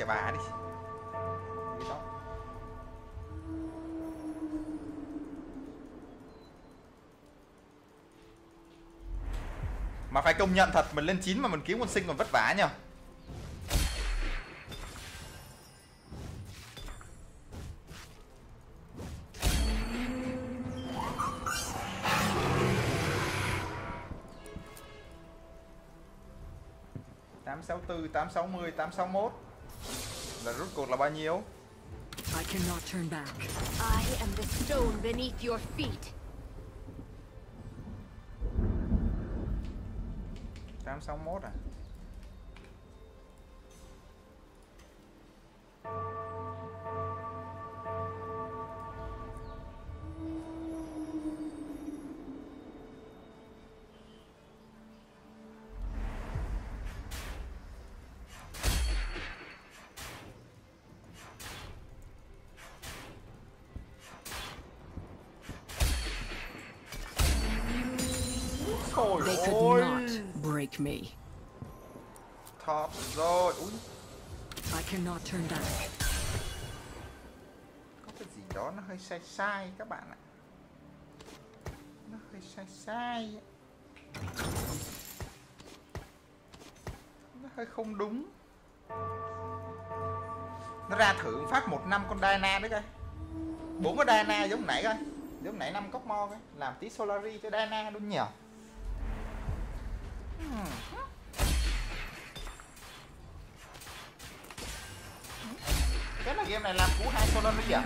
kẻ bà đi. Cái đó. mà phải công nhận thật, mình lên 9 mà mình kiếm con sinh còn vất vả nhờ. tám sáu tư, tám sáu mươi, tám sáu mốt là rút cuộc là bao nhiêu I cannot turn back. I am the stone beneath your feet. tám sáu mốt à Trời They could ơi not break me. Thọt rồi. Ui I cannot turn back. có cái gì đó nó hơi sai sai các bạn ạ. Nó hơi sai sai nó hơi không đúng. Nó ra thử phát một năm con Diana đấy coi. Bốn con Diana giống nãy coi. Giống nãy năm cốc mo coi. Làm tí Solari cho Diana luôn nhỉ. Cái là game này làm cú hai Solari à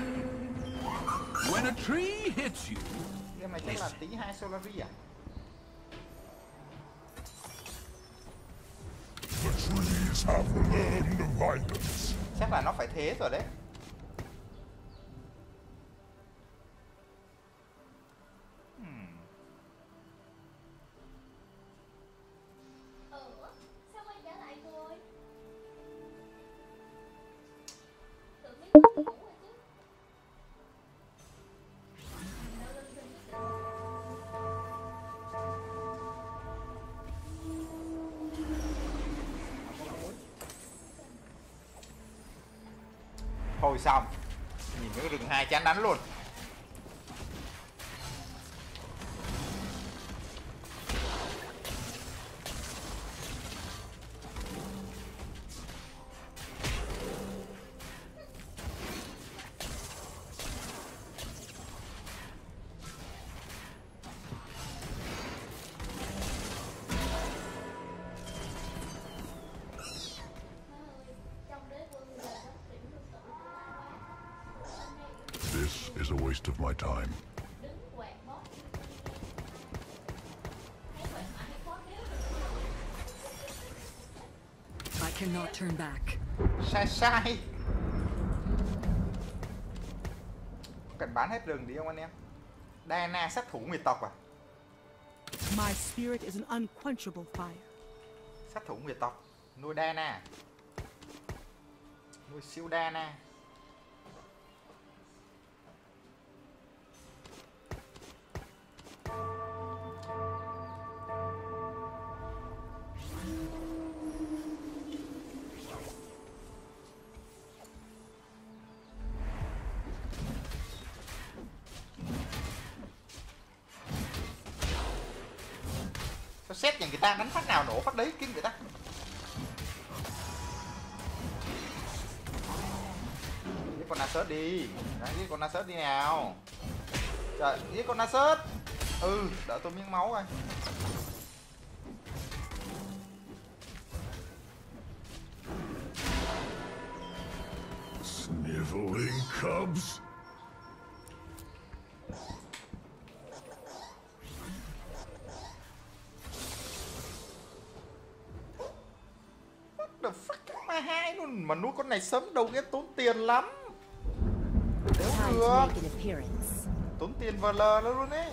When a tree hits you, game này chắc là tí hai Solari à The trees have learned violence. chắc là nó phải thế rồi đấy này chán đánh luôn. Is a waste of my time. I cannot turn back. sai sai cần bán hết rừng đi không anh em Diana sát thủ nguyệt tộc à My spirit is an unquenchable fire. sát thủ nguyệt tộc nuôi Diana nuôi siêu Diana ta đánh phát nào nổ phát đấy kiếm người ta. Giết con Nasus đi. Đấy, giết con Nasus đi nào. Trời, giết con Nasus Ừ, đỡ tôi miếng máu rồi Sniveling cubs. Này sớm đầu game tốn tiền lắm. Nếu được. Tốn tiền vờ lờ nó luôn ấy.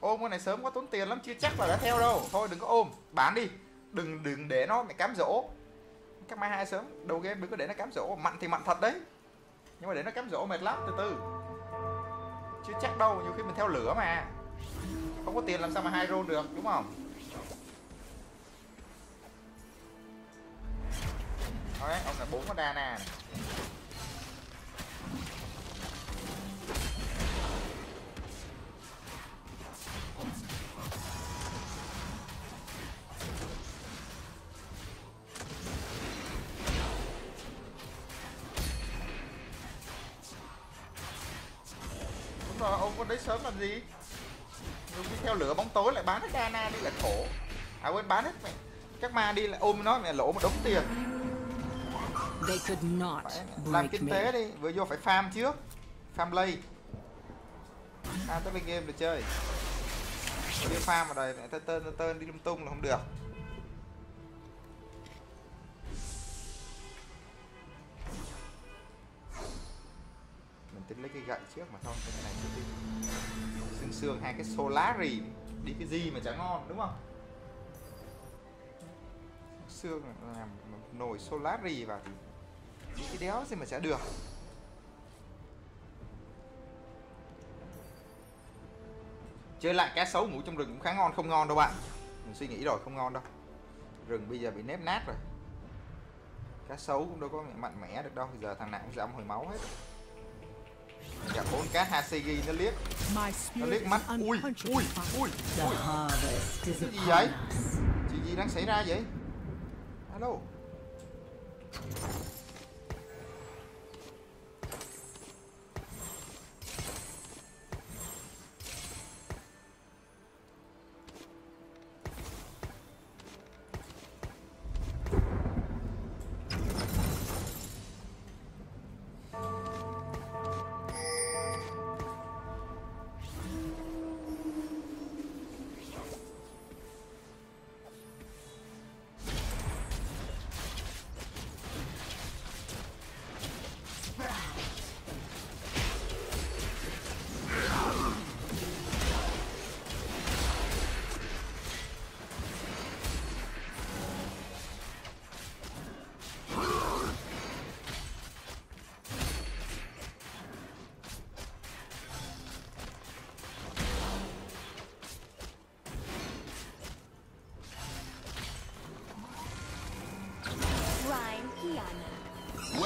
Ôm con này sớm quá tốn tiền lắm Chưa chắc là đã theo đâu. Thôi đừng có ôm Bán đi. Đừng đừng để nó mày cám dỗ. Các mai hai sớm Đầu game đừng có để nó cám dỗ. Mặn thì mặn thật đấy. Nhưng mà để nó cám dỗ mệt lắm Từ từ. Chưa chắc đâu Nhiều khi mình theo lửa mà. Không có tiền làm sao mà hai roll được Đúng không bốn con Dana này. Rồi, ông con đấy sớm làm gì? Dùng đi theo lửa bóng tối lại bán hết Dana đi là khổ. À quên bán hết mẹ Các ma đi lại ôm nó mẹ lỗ một đống tiền. They could not phải làm kinh tế đi vừa vô phải farm trước farm lay. Farm tới bên game để chơi. Đi farm ở đây tơ tơ tơ đi lung tung là không được. Mình tính lấy cái gậy trước mà thôi cái này chưa đi. Xương xương hai cái solari đi cái gì mà chả ngon đúng không? Xương là làm nồi solari vào thì cái đéo gì mà chả được. Chơi lại cá sấu ngủ trong rừng cũng khá ngon không ngon đâu bạn. Mình suy nghĩ rồi không ngon đâu. Rừng bây giờ bị nếp nát rồi. Cá sấu cũng đâu có mạnh mẽ được đâu. Giờ thằng nào cũng giảm hồi máu hết. Gặp bốn cá Hasegi nó liếc. Nó liếc mắt. ui ui ui ui. Cái gì vậy? chuyện gì đang xảy ra vậy? Alo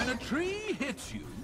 When a tree hits you,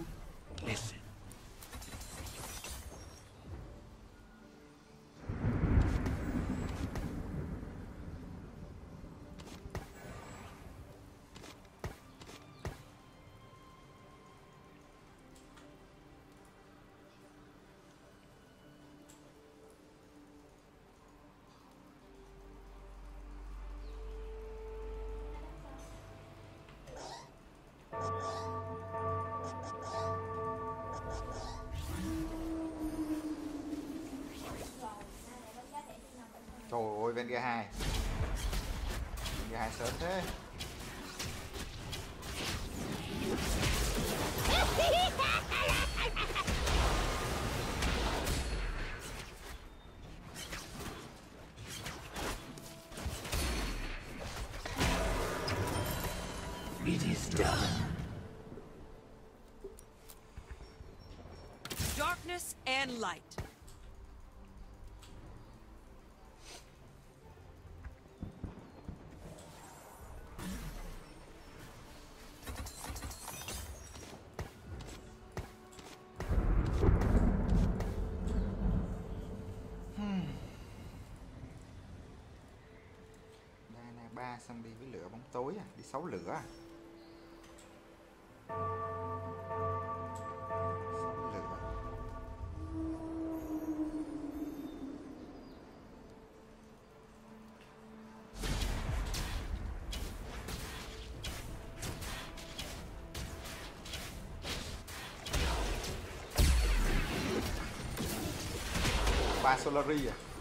bên kia hai. Bên kia hai sớm thế. 3 xong đi với lửa bóng tối à đi 6 lửa à. 6 ba solari à?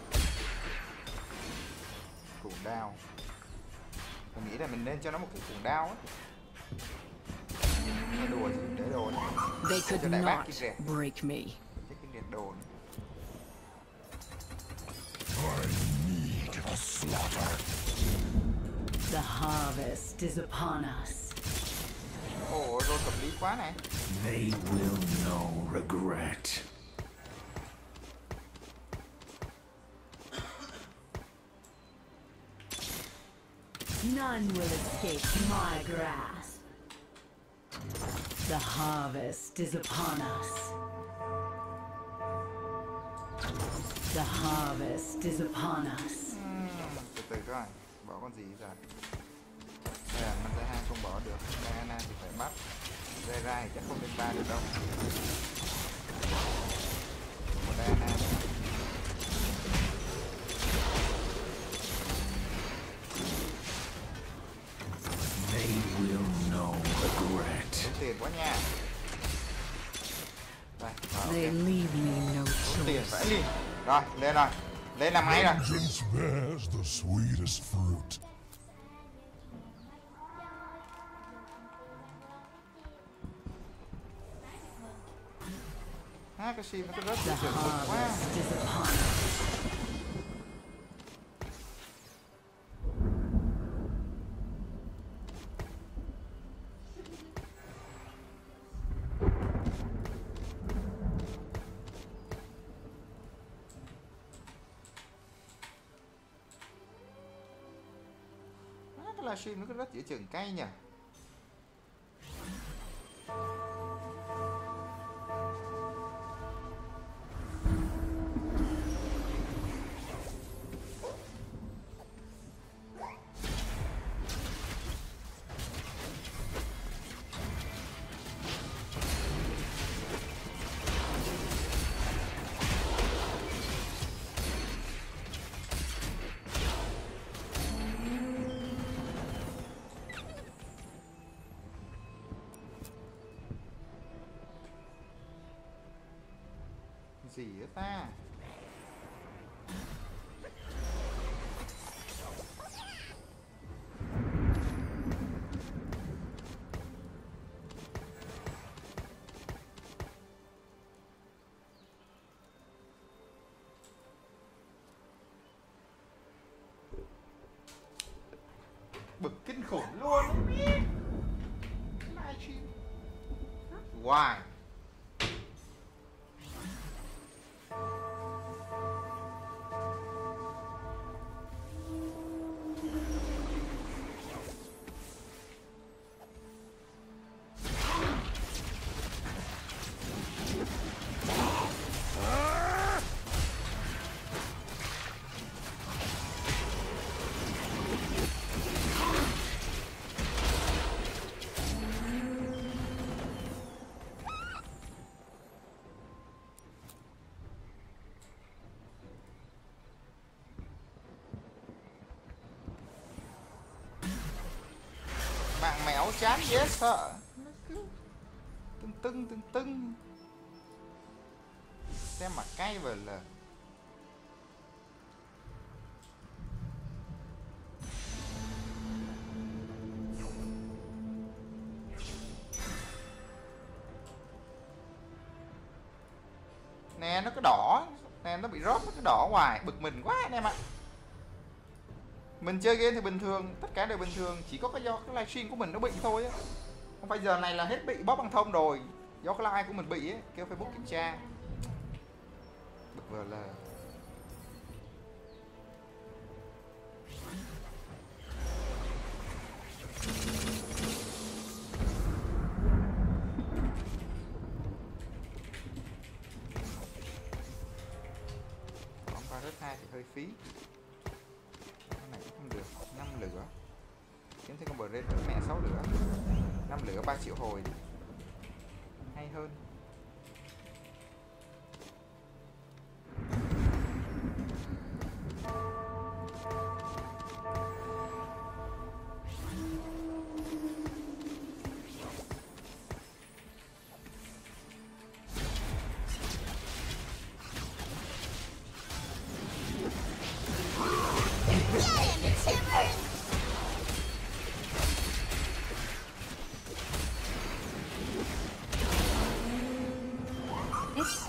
Nên cho nó một cái cuồng đao á Nói đùa chứ để đồ này They cho could not break me. chắc cái liệt đồ này. I need a slaughter. The harvest is upon us. ồ rồi hợp lý quá này They will know regret. None will escape my grasp. The harvest is upon us. The harvest is upon us. con gì đây là hai bỏ được thì phải bắt chắc không ba được đâu rồi lên rồi. Lên làm máy rồi. Vengeance bears the sweetest fruit. ha cái sim nó cứ rớt thị trường quá livestream nó rất giữa chừng cay nhỉ? Bực kinh khủng luôn livestream Why? Chán dễ sợ. Nó cứ tưng tưng tưng tưng. Xem mà cay vừa là nè, nó cứ đỏ. Nè, nó bị rớt, nó cứ đỏ hoài. Bực mình quá anh em ạ mình chơi game thì bình thường, tất cả đều bình thường, chỉ có cái do cái livestream của mình nó bị thôi á. Không phải giờ này là hết bị bóp băng thông rồi, do cái live của mình bị ấy kêu facebook kiểm tra. Bực vừa là bóng qua rất hai thì hơi phí được năm lửa. Kiếm thấy con bờ rên mẹ sáu lửa. Năm lửa 3 triệu hồi. Đi. hay hơn.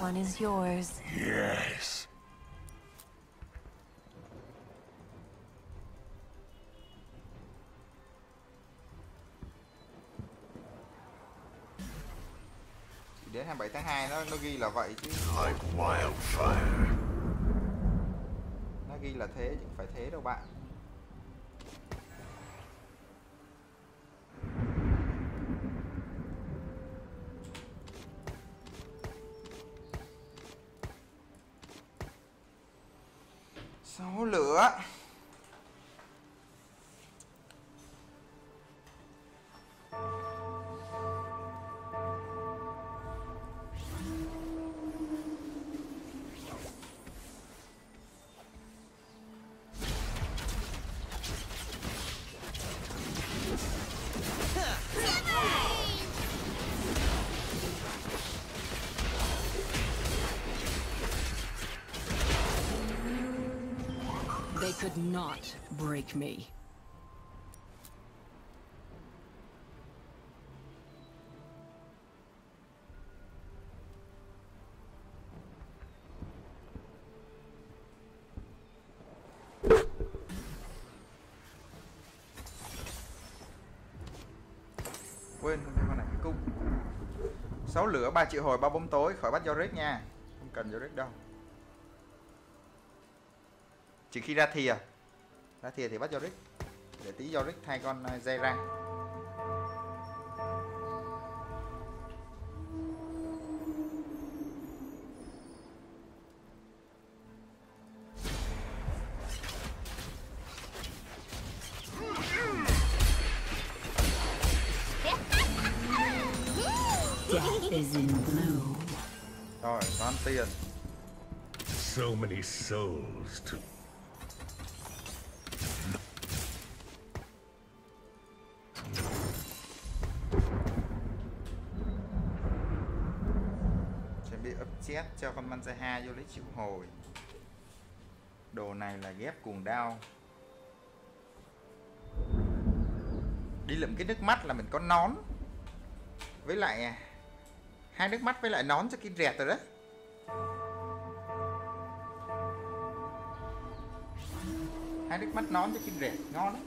One is yours. Yes. Đến 27 tháng 2 nó nó ghi là vậy chứ Like wildfire. nó ghi là thế chứ phải thế đâu bạn sáu not break me. quên không con này, cái cung. Sáu lửa, ba triệu hồi, ba bóng tối, khỏi bắt Yorick nha. Không cần Yorick đâu. Chỉ khi ra thì à? Đó thì thì bắt Yorick để tí Yorick thay con ờ, dây ra. Rồi toán tiền. So many souls to chết cho con Manzaha vô lấy chịu hồi. Đồ này là ghép cuồng đao. Đi lượm cái nước mắt là mình có nón. Với lại à, hai nước mắt với lại nón cho cái rẹt rồi đó. Hai nước mắt nón cho cái rẹt, ngon lắm.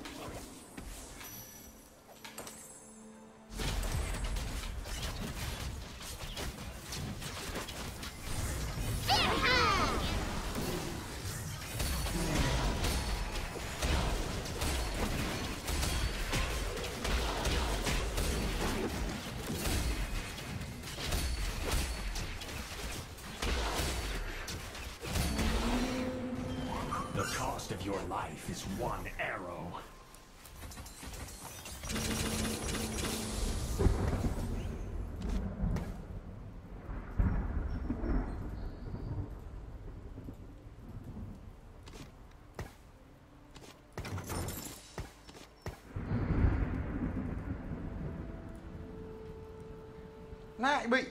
Lại bị.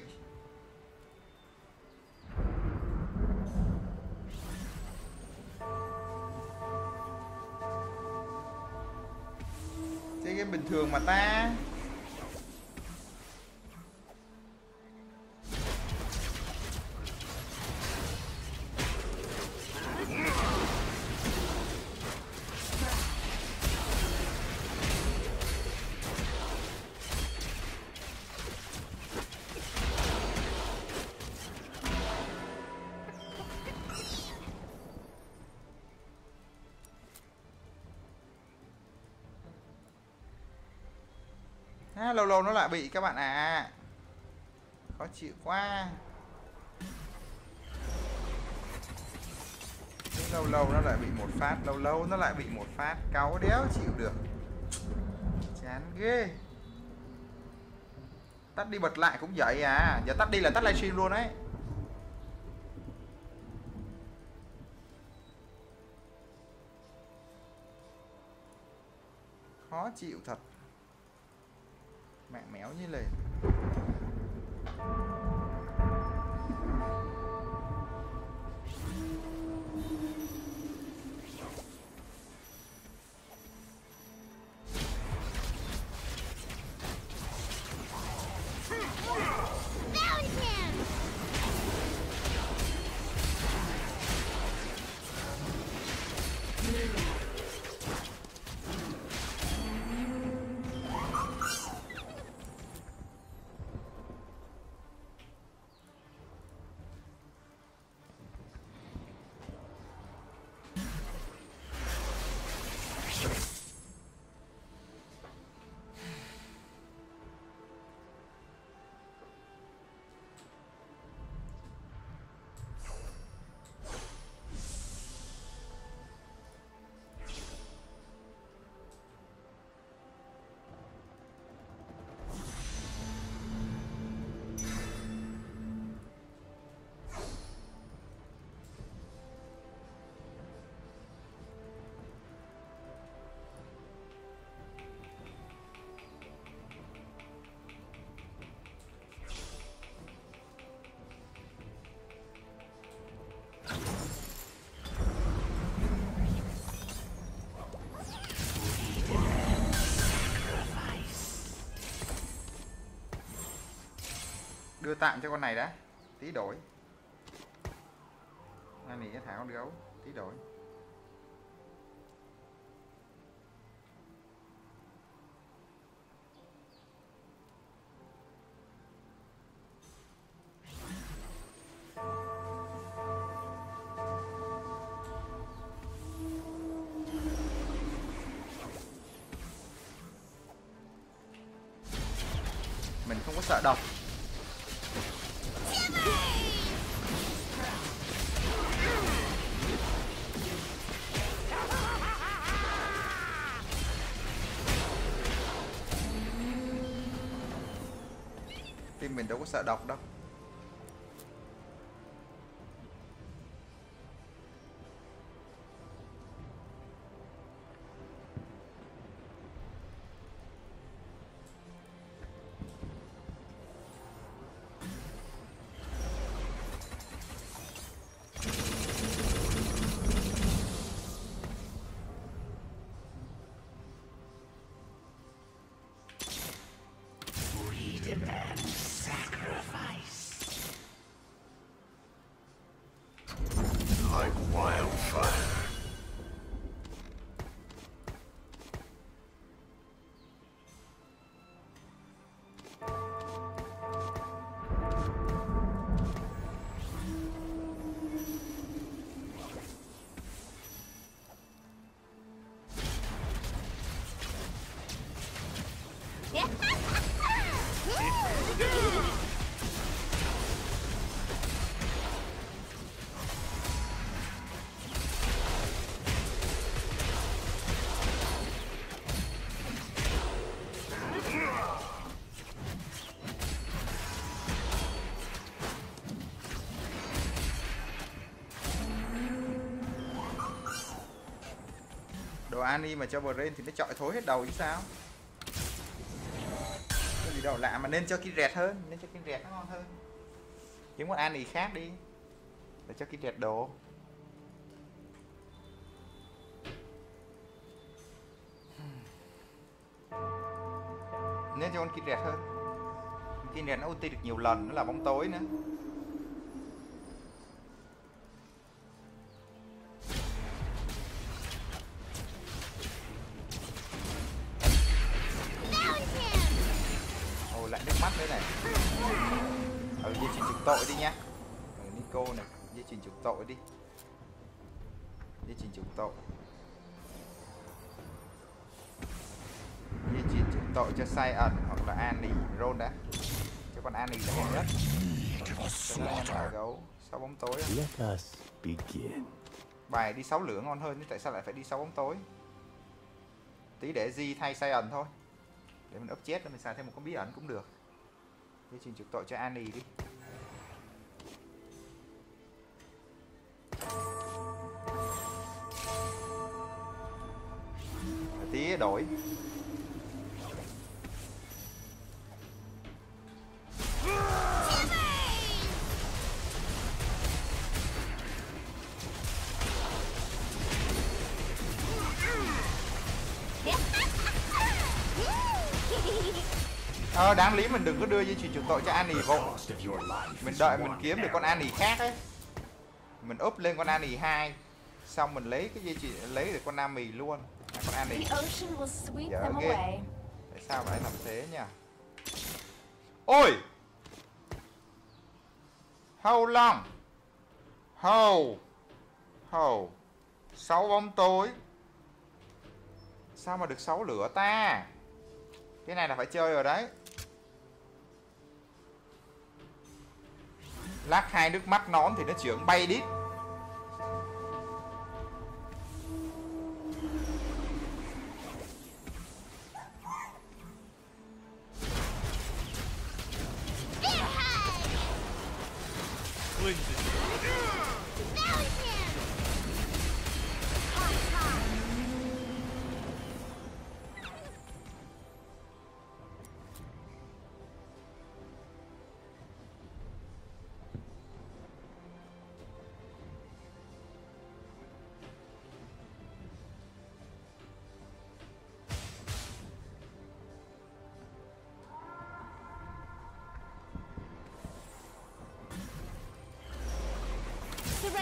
Chơi game bình thường mà ta. Lâu lâu nó lại bị các bạn à khó chịu quá. Lâu lâu nó lại bị một phát, lâu lâu nó lại bị một phát. Cáu đéo, chịu được. Chán ghê. Tắt đi bật lại cũng vậy à. Giờ tắt đi là tắt livestream luôn đấy. Khó chịu thật mạng méo như này. Đưa tạm cho con này đã. Tí đổi. Này nỉ thả con gấu. Tí đổi. Mình không có sợ độc. Mình đâu có sợ độc đâu. Đồ Ani mà cho Brain thì nó chọi thối hết đầu chứ sao? Cái gì đâu, lạ mà nên cho kia rẹt hơn, Nên cho kia rẹt nó ngon hơn. Kiếm một Ani khác đi, Để cho kia rẹt đồ. Nên cho con kia rẹt hơn. Kia rẹt nó ulti được nhiều lần, Nó là bóng tối nữa. Chuyển trục tội đi. Di chuyển trục tội. Di chuyển trục tội cho sai ẩn Hoặc là Annie Roll đã. Cho con Annie là hạng nhất. Gấu. Sáu bóng tối á. Let us begin. Bài đi sáu lửa ngon hơn Nhưng tại sao lại phải đi sáu bóng tối? Tí để Di thay sai ẩn thôi. Để mình ấp chết rồi mình xài thêm một con bí ẩn cũng được. Di chuyển trục tội cho Annie đi tí đổi. Ờ đáng lý mình đừng có đưa di chuyển trục tội cho Annie vô. Mình đợi mình kiếm được con. Annie khác ấy mình úp lên con Annie 2 xong mình lấy cái dây chuyền lấy được con Nami luôn. À, con Annie. away. tại sao lại làm thế nhỉ? Ôi! How long? How? How? Sáu bóng tối. Sao mà được sáu lửa ta? Cái này là phải chơi rồi đấy. Lát hai nước mắt nón thì nó trưởng bay đít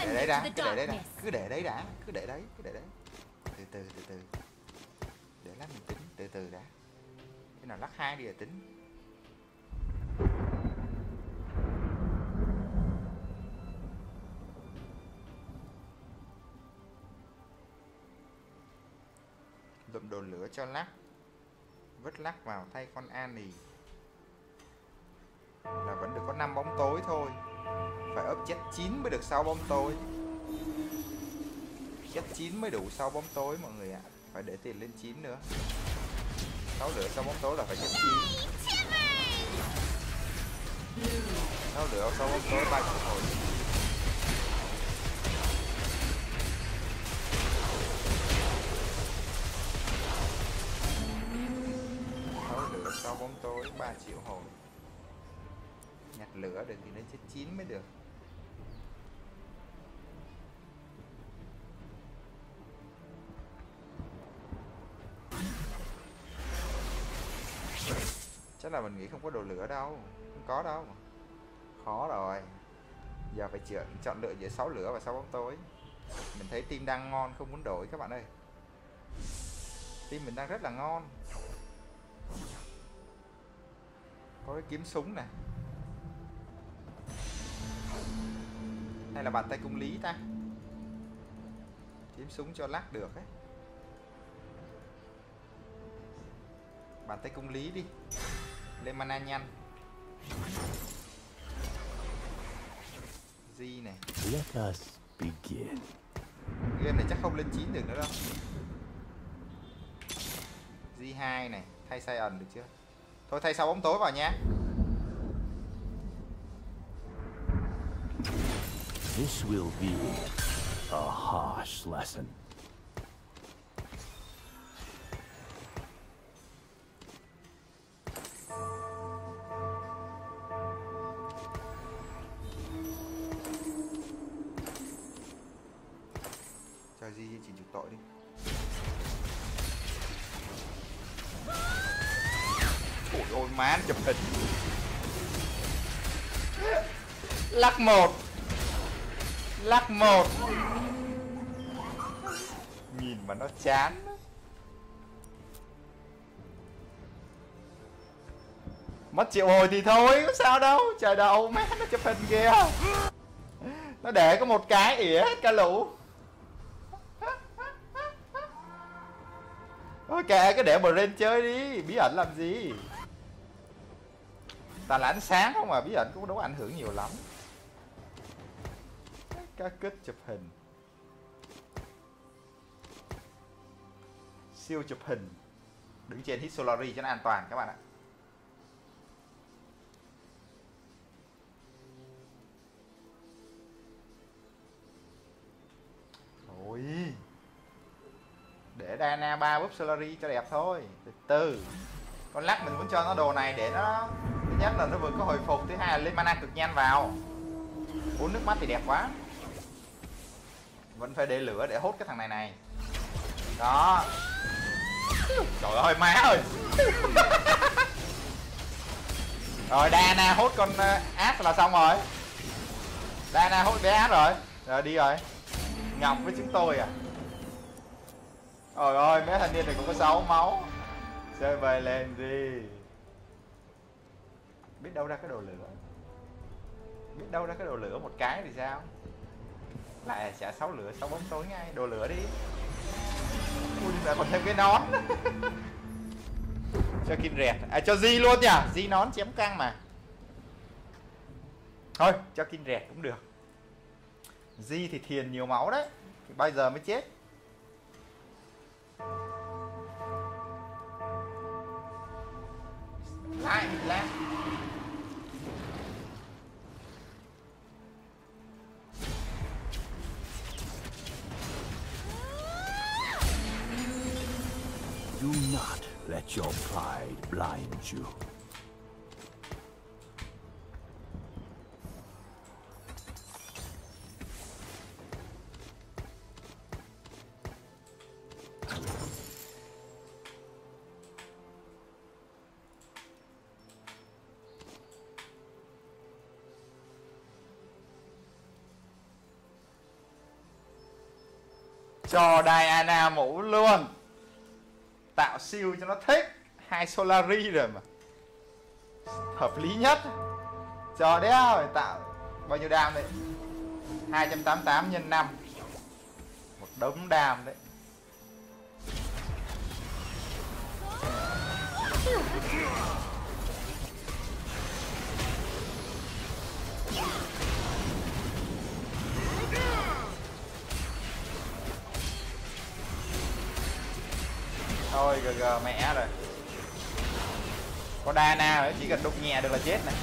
để đấy đã cứ để đấy đã. cứ để đấy đã cứ để đấy cứ để đấy. Từ từ từ từ. Để lát mình tính từ từ đã. Cái nào lắc hai đi là tính. Lụm đồ lửa cho lắc vứt lắc vào thay con Annie. Là vẫn được có 5 bóng tối thôi phải ấp chết 9 mới được sau bóng tối. Chết 9 mới đủ sau bóng tối, mọi người ạ. Phải để tiền lên 9 nữa. Sáu lửa sau bóng tối là phải chết 9 6 lửa sau bóng tối ba triệu hồi. Sáu lửa sau bóng tối 3 triệu hồi nhặt lửa được thì nó chết chín mới được. Chắc là mình nghĩ không có đồ lửa đâu, không có đâu. Khó rồi. Giờ phải chọn chọn lựa giữa sáu lửa và sáu bóng tối. Mình thấy tim đang ngon, không muốn đổi, các bạn ơi. Tim mình đang rất là ngon. Có cái kiếm súng này hay là bàn tay cung lý ta? Kiếm súng cho lắc được ấy. Bàn tay cung lý đi. Lên mana nhanh Di này. Let us begin. game này chắc không lên 9 được nữa đâu. G2 này. Thay sai ẩn được chưa? Thôi thay sau bóng tối vào nha This will be a harsh lesson. Di chỉ chịu tội đi. Ôi ôi, má chụp hình. Lắc một một. Nhìn mà nó chán mất triệu hồi thì thôi, có sao đâu. Trời đâu má nó chụp hình kìa. Nó để có một cái ỉa hết cả lũ. Ok cứ để Brain chơi đi. Bí ẩn làm gì? Ta là ánh sáng không mà bí ẩn cũng đâu có ảnh hưởng nhiều lắm. Cá kết chụp hình. Siêu chụp hình. Đứng trên hit Solari cho nó an toàn các bạn ạ. Ôi để dana 3 búp Solari cho đẹp thôi. Từ từ. Con lắc mình muốn cho nó đồ này để nó, thứ nhất là nó vừa có hồi phục, thứ hai là lên mana cực nhanh vào. Uống nước mắt thì đẹp quá vẫn phải để lửa để hốt cái thằng này này. Đó. Trời ơi má ơi. Rồi Dana hốt con uh, là xong rồi. Dana hốt bé ác rồi. Rồi đi rồi. Ngọc với chúng tôi à. Trời ơi, mấy thanh niên này cũng có 6 máu. Chơi về lên gì Biết đâu ra cái đồ lửa. Biết đâu ra cái đồ lửa một cái thì sao? Lại sẽ sáu lửa, sáu bóng tối ngay Đồ lửa đi. Ui, lại còn thêm cái nón. Cho kim rẹt. À, cho Di luôn nhỉ. Di nón chém căng mà. Thôi, cho kim rẹt cũng được. Di thì thiền nhiều máu đấy thì Bây giờ mới chết. Lại bị Do not let your pride blind you. cho Diana mũ luôn tạo siêu cho nó thích. Hai Solari rồi mà. Hợp lý nhất. Cho đéo rồi tạo bao nhiêu đam đấy? 288 nhân 5 một đống đam đấy. Thôi gg mẹ rồi. Có Dana rồi chỉ cần đụng nhẹ được là chết này.